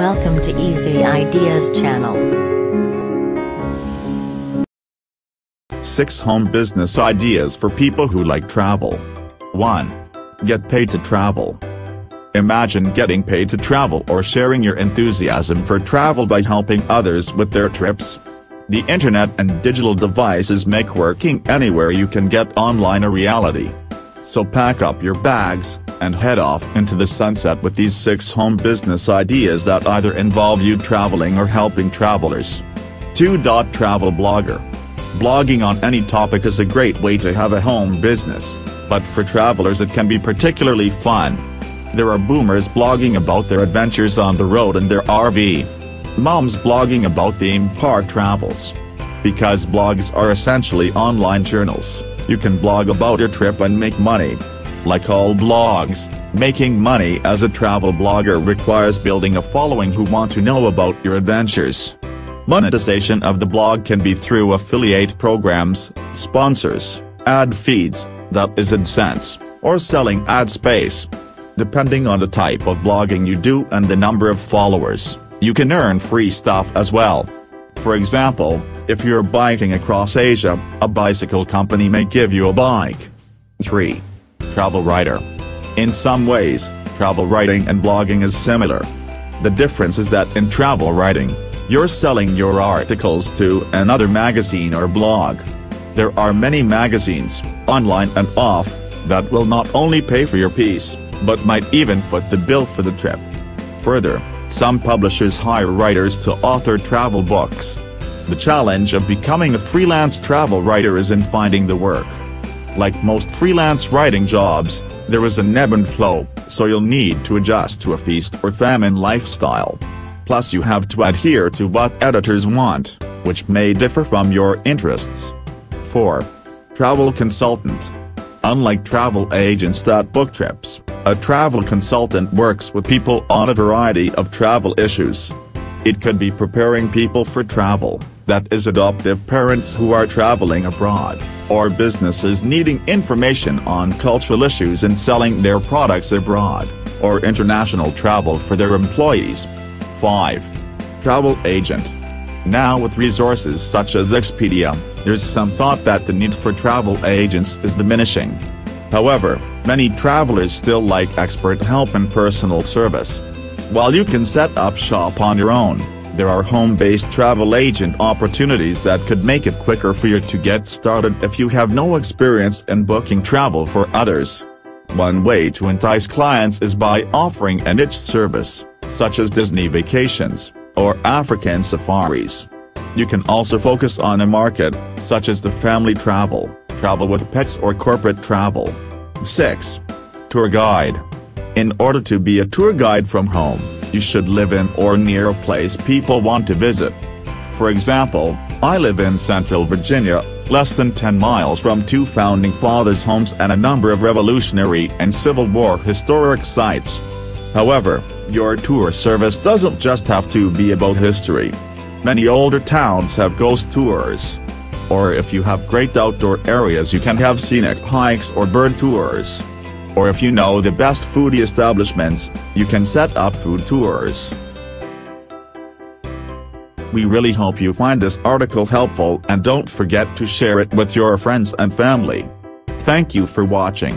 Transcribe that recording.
Welcome to Easy Ideas channel. 6 Home Business Ideas for People Who Like Travel. 1. Get paid to travel. Imagine getting paid to travel or sharing your enthusiasm for travel by helping others with their trips. The internet and digital devices make working anywhere you can get online a reality. So pack up your bags, and head off into the sunset with these 6 home business ideas that either involve you traveling or helping travelers. 2. Travel Blogger. Blogging on any topic is a great way to have a home business, but for travelers it can be particularly fun. There are boomers blogging about their adventures on the road in their RV. Moms blogging about theme park travels. Because blogs are essentially online journals, you can blog about your trip and make money. Like all blogs, making money as a travel blogger requires building a following who want to know about your adventures. Monetization of the blog can be through affiliate programs, sponsors, ad feeds, that is AdSense, or selling ad space. Depending on the type of blogging you do and the number of followers, you can earn free stuff as well. For example, if you're biking across Asia, a bicycle company may give you a bike. 3. Travel writer. In some ways, travel writing and blogging is similar. The difference is that in travel writing, you're selling your articles to another magazine or blog. There are many magazines, online and off, that will not only pay for your piece, but might even foot the bill for the trip. Further, some publishers hire writers to author travel books. The challenge of becoming a freelance travel writer is in finding the work. Like most freelance writing jobs, there is an ebb and flow, so you'll need to adjust to a feast or famine lifestyle. Plus you have to adhere to what editors want, which may differ from your interests. 4. Travel Consultant. Unlike travel agents that book trips, a travel consultant works with people on a variety of travel issues. It could be preparing people for travel, that is adoptive parents who are traveling abroad, or businesses needing information on cultural issues and selling their products abroad, or international travel for their employees. 5. Travel Agent. Now with resources such as Expedia, there's some thought that the need for travel agents is diminishing. However, many travelers still like expert help and personal service. While you can set up shop on your own, there are home-based travel agent opportunities that could make it quicker for you to get started if you have no experience in booking travel for others. One way to entice clients is by offering a niche service, such as Disney vacations, or African safaris. You can also focus on a market, such as the family travel, travel with pets or corporate travel. 6. Tour Guide. In order to be a tour guide from home, you should live in or near a place people want to visit. For example, I live in Central Virginia, less than 10 miles from two founding fathers' homes and a number of Revolutionary and Civil War historic sites. However, your tour service doesn't just have to be about history. Many older towns have ghost tours. Or if you have great outdoor areas you can have scenic hikes or bird tours. Or if you know the best foodie establishments, you can set up food tours. We really hope you find this article helpful and don't forget to share it with your friends and family. Thank you for watching.